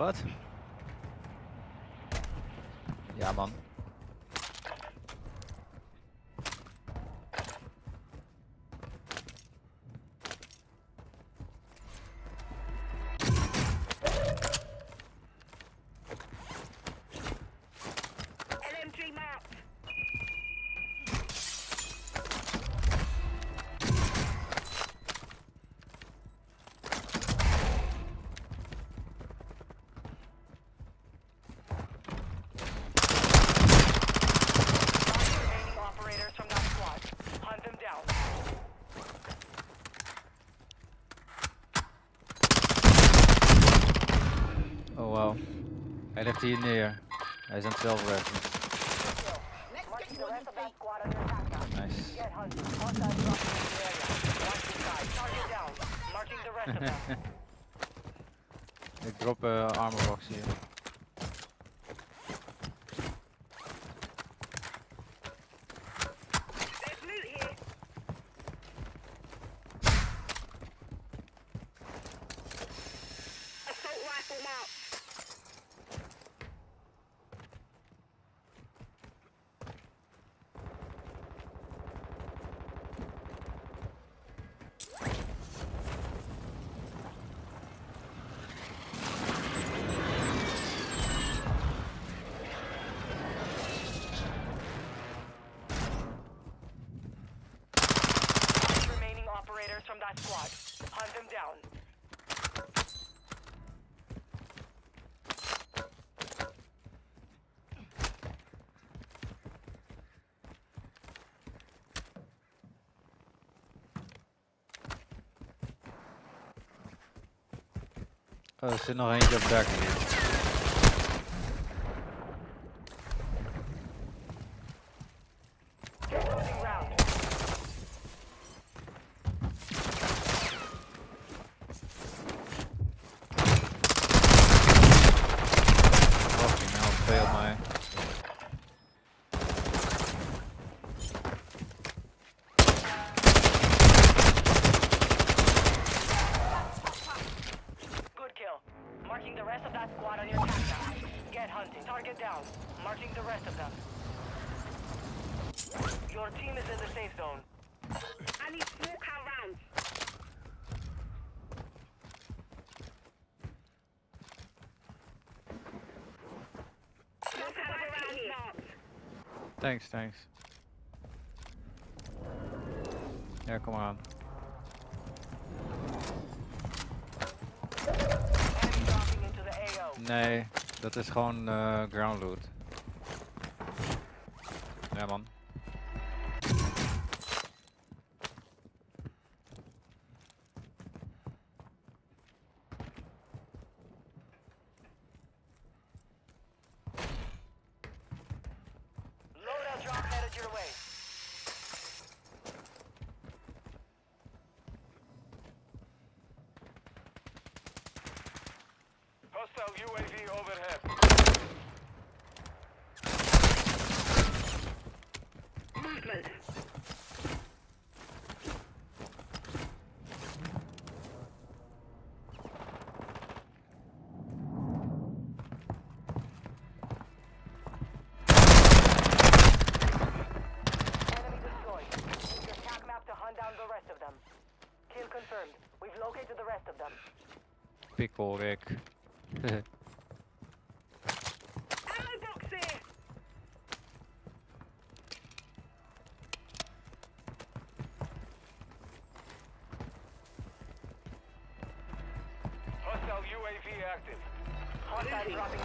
Wat? Ja man. Watch the side. Target down. Marking the rest of them. Ik drop eh armorbox hier. Oh, er zit nog eentje op on your attack map. Get hunting. Target down. Marking the rest of them. Your team is in the safe zone. I need smoke out rounds. Smoke out rounds marked. Thanks, thanks. Ja, kom maar Nee, dat is gewoon eh, ground loot. Ja man.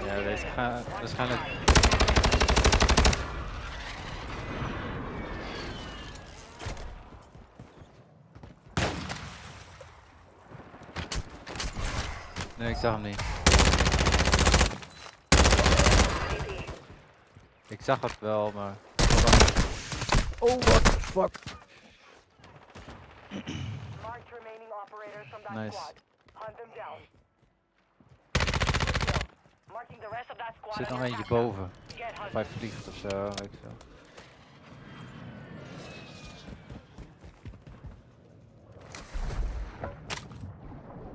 Ja, deze the waarschijnlijk... Nee, ik zag hem niet. Ik zag het wel, maar... Oh, what the fuck. Marked remaining operators from that Nice. Er zit nog eentje boven. Vijf vliegt of zo, weet ik veel.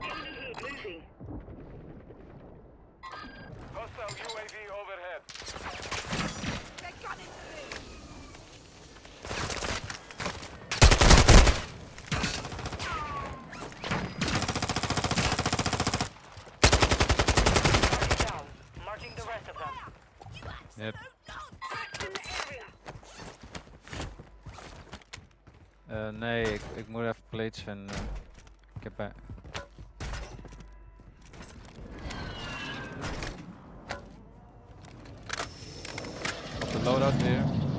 Enemy here. Moving. Yep. That's in the area. Eh, nee, ik, ik moet even plates vinden. Ik heb bij... Op de loadout weer.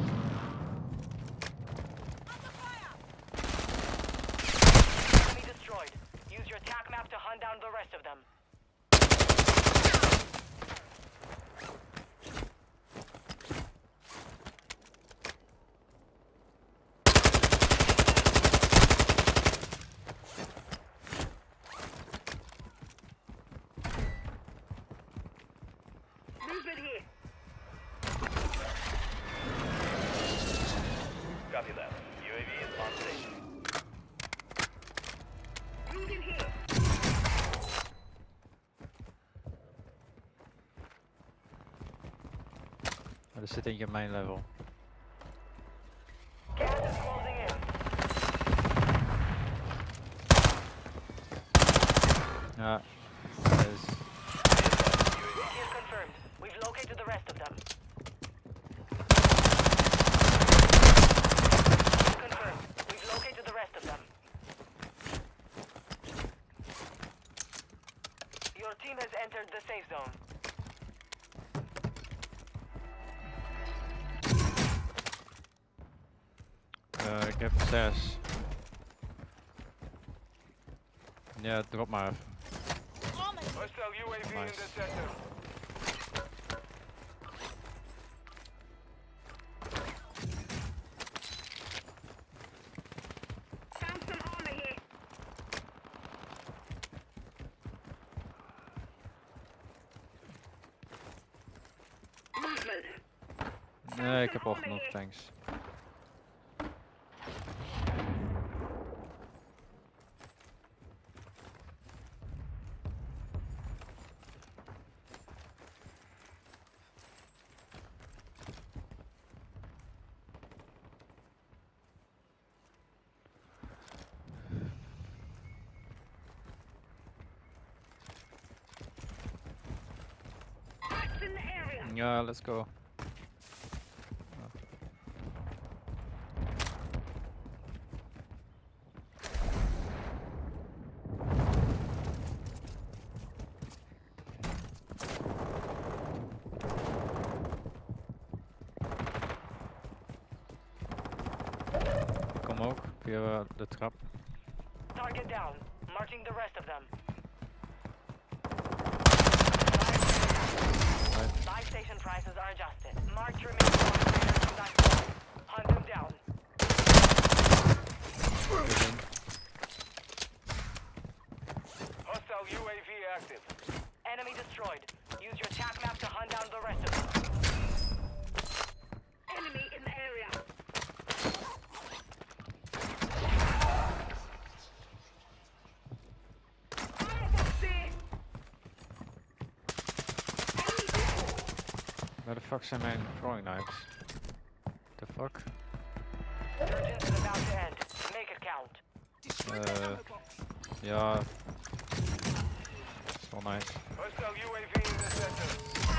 Copy that. UAV is on station. Moving here. Er level. Heb zes. Ja, drop maar even. Hostile UAV in the. Nee, ik heb al genoeg, thanks. Ja, let's go. Kom ook via de trap. Target down. Marking the rest of them. Live station prices are adjusted. Mark your operators from that squad. Hunt them down. Hostile UAV active. Enemy destroyed. Use your attack map to hunt down the rest of them. There. Waar de fuck zijn mijn throwing knives? The fuck? Surgeons is about to end. Make it count. Eh, ja. Is wel nice. Hostile UAV in the center.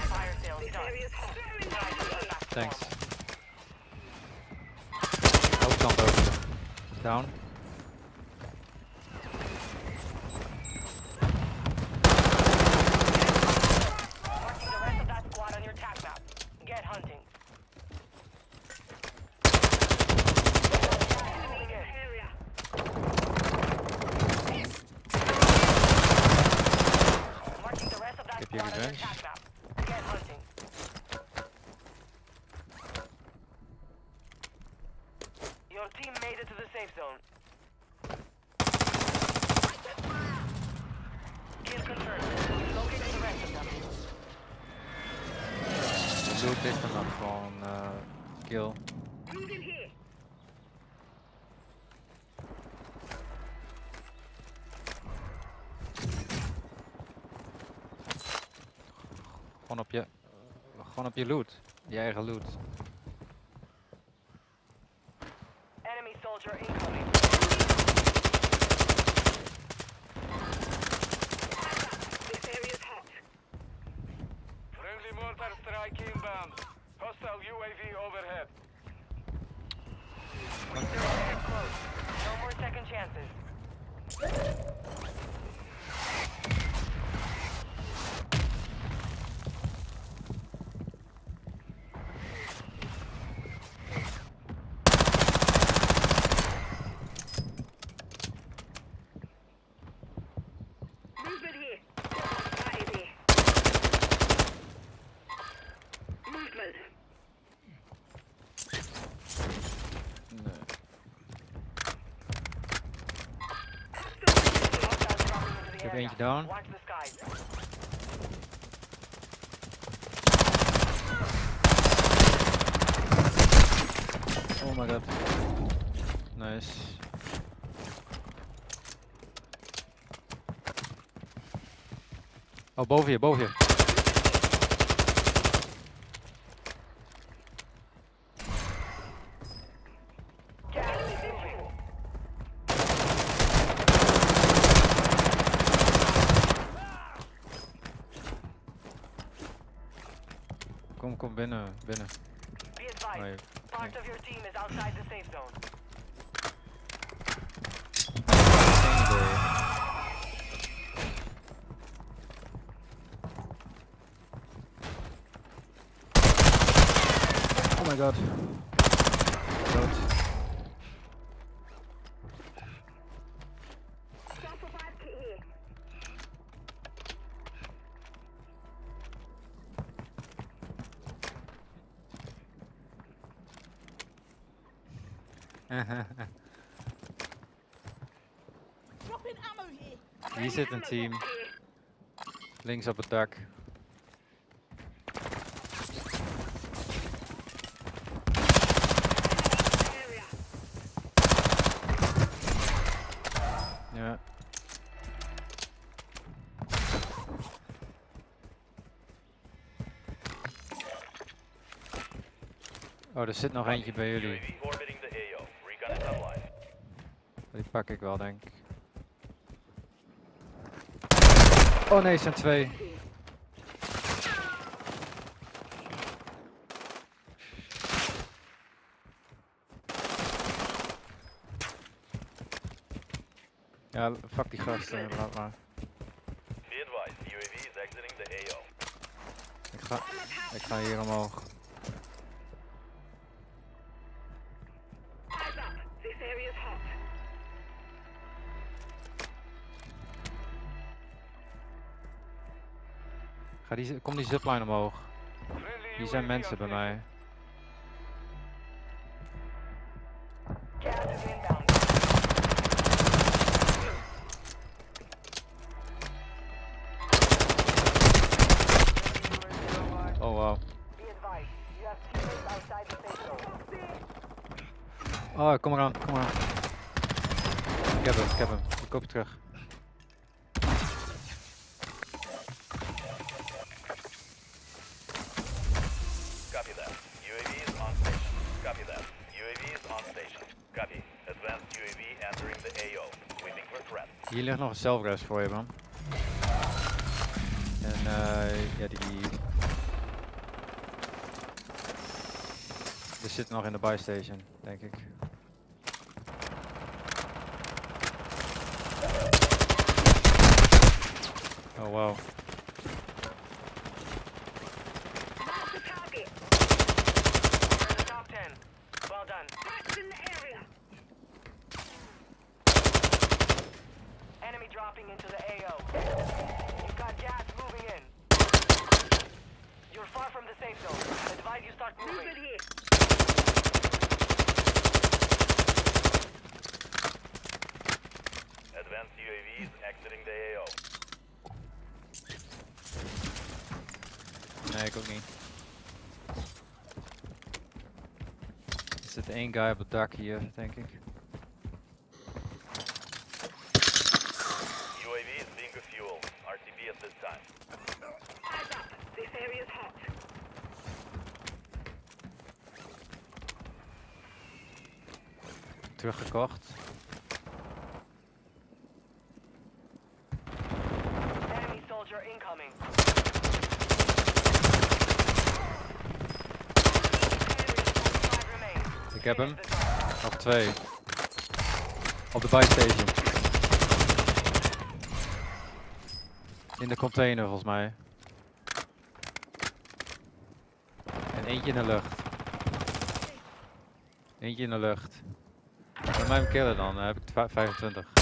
Fire sales This done. area's hot. Prices are back to Thanks. normal. Overkant ook. Down. Gewoon kill. Here. Gewoon op je. Gewoon op je loot. Je eigen loot. Eentje down. Watch the skies. Oh my god. Nice. Oh, boven je, boven je. Gas is moving. Kom, kom binnen, binnen. Be Oh, advised, je- part of your team is outside the safe zone. geen idee. Oh my god. Dood. Zit een team. Links op het dak. Ja. Oh, er zit nog eentje bij jullie. Die pak ik wel, denk ik. Oh nee, zijn twee. Ja, fuck die gasten, laat maar. Ik ga, ik ga hier omhoog. Ga die, kom die zipline omhoog. Hier zijn mensen bij mij. Oh wow. Oh, kom eraan, kom eraan. Ik heb hem, ik heb hem. Ik koop terug. Station. Copy. Advanced UAV entering the AO. Waiting for threat. Hier ligt nog een zelfrest voor je, man. En eh, ja, die... Er zit nog in de buy station, denk ik. Oh wow. Nee, ik ook niet. Er zit één guy op het dak hier, denk ik. UAV is being refueled. RTB at this time. This area's hot. Teruggekocht. Ik heb hem. Nog twee. Op de buy station. In de container volgens mij. En eentje in de lucht. Eentje in de lucht. Bij mij hem killen dan, dan heb ik twa- 25.